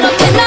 bien.